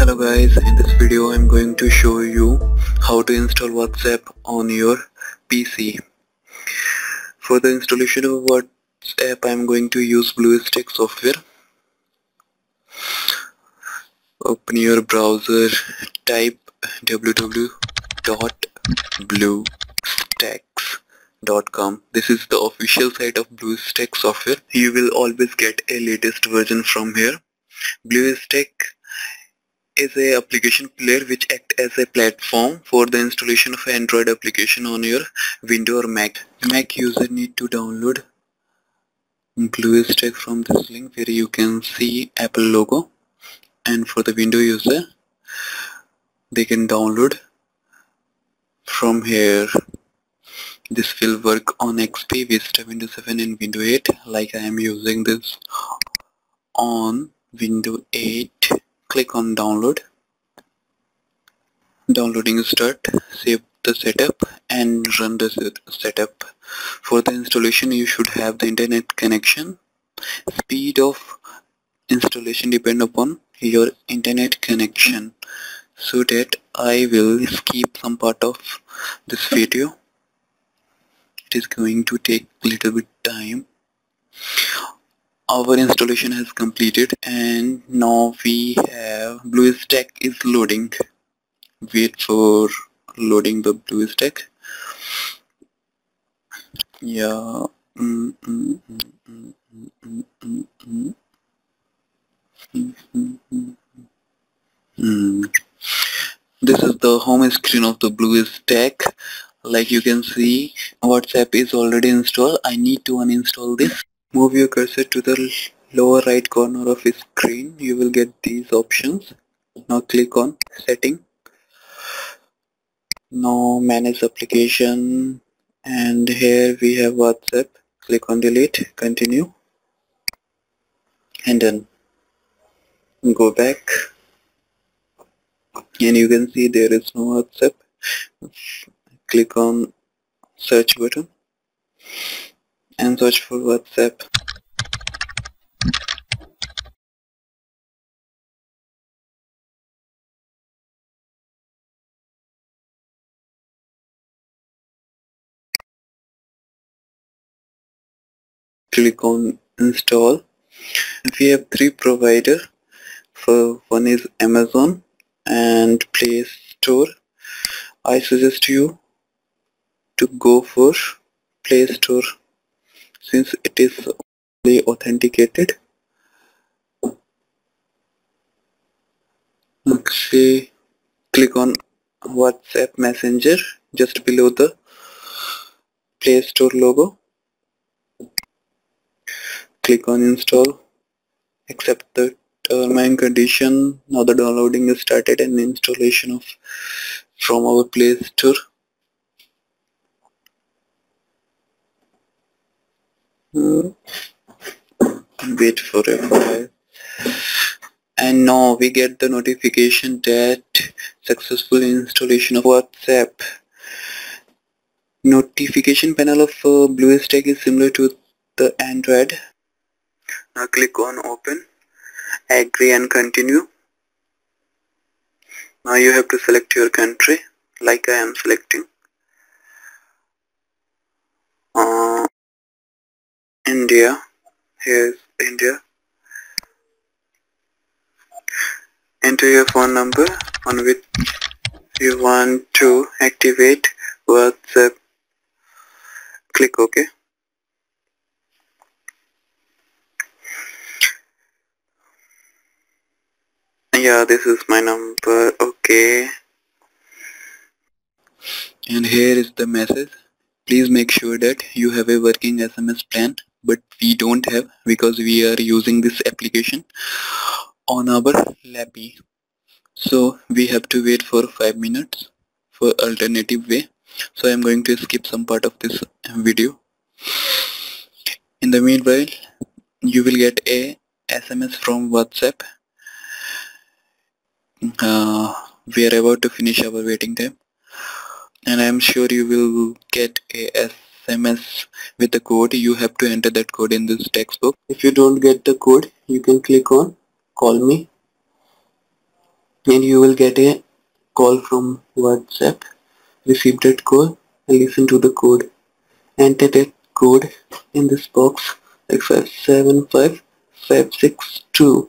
Hello guys, in this video I'm going to show you how to install WhatsApp on your PC. For the installation of WhatsApp I'm going to use BlueStack software. Open your browser, type www.bluestacks.com. This is the official site of BlueStack software. You will always get a latest version from here. BlueStack is a application player which act as a platform for the installation of Android application on your Windows or Mac. Mac user need to download BlueStack from this link where you can see Apple logo. And for the Windows user they can download from here. This will work on XP, Vista, Windows 7 and Windows 8 like I am using this on Windows 8 click on download. Downloading start. Save the setup and run the setup. For the installation you should have the internet connection. Speed of installation depend upon your internet connection so that I will skip some part of this video. It is going to take little bit time our installation has completed and now we have BlueStack is loading. Wait for loading the BlueStack yeah. Mm, mm, mm, this is the home screen of the BlueStack like you can see WhatsApp is already installed. I need to uninstall this Move your cursor to the lower right corner of the screen. You will get these options. Now click on setting. Now manage application and here we have WhatsApp. Click on delete, continue and done. Go back and you can see there is no WhatsApp. Click on search button and search for WhatsApp. Click on install. We have three providers. For one is Amazon and Play Store. I suggest you to go for Play Store since it is fully authenticated okay click on whatsapp messenger just below the play store logo. Click on install. Accept the term and condition. Now the downloading is started and installation of from our play store wait for a while. And now we get the notification that successful installation of WhatsApp. Notification panel of uh, BlueStack is similar to the Android. Now click on open. Agree and continue. Now you have to select your country like I am selecting. Uh, India here's India. Enter your phone number on which you want to activate WhatsApp. Click OK. Yeah this is my number. Okay and here is the message. Please make sure that you have a working SMS plan but we don't have because we are using this application on our lappy. So we have to wait for 5 minutes for alternative way. So I am going to skip some part of this video. In the meanwhile you will get a SMS from WhatsApp uh, we are about to finish our waiting time. And I am sure you will get a SMS with the code you have to enter that code in this textbook. If you don't get the code you can click on call me. And you will get a call from WhatsApp. Receive that call and listen to the code. Enter that code in this box like 575562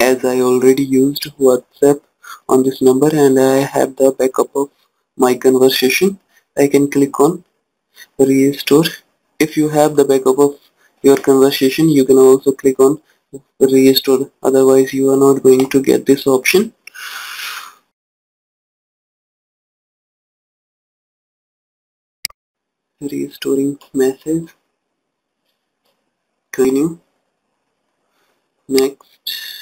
as I already used WhatsApp on this number and I have the backup of my conversation I can click on restore. If you have the backup of your conversation you can also click on restore. Otherwise you are not going to get this option. Restoring message. Continue next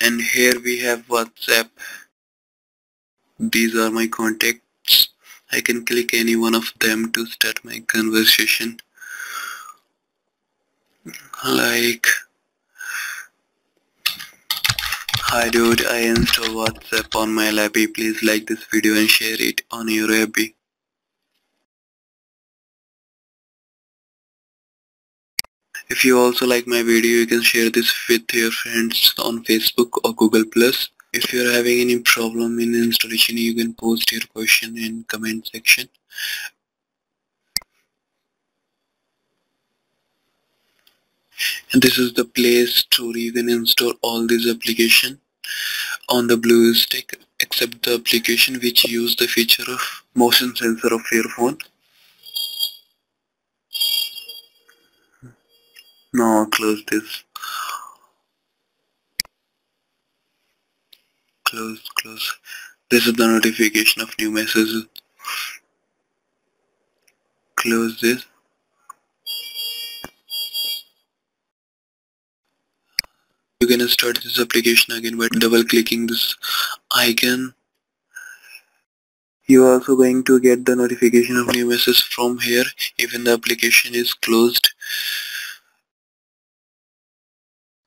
and here we have WhatsApp these are my contacts I can click any one of them to start my conversation like Hi dude, I installed WhatsApp on my Lappy. Please like this video and share it on your Lappy. If you also like my video, you can share this with your friends on Facebook or Google+. If you are having any problem in installation, you can post your question in comment section. And this is the Play Store. You can install all these applications on the BlueStack except the application which use the feature of motion sensor of your phone. Now close this. Close, close. This is the notification of new messages. Close this. You can start this application again by double clicking this icon. You are also going to get the notification of new messages from here even the application is closed.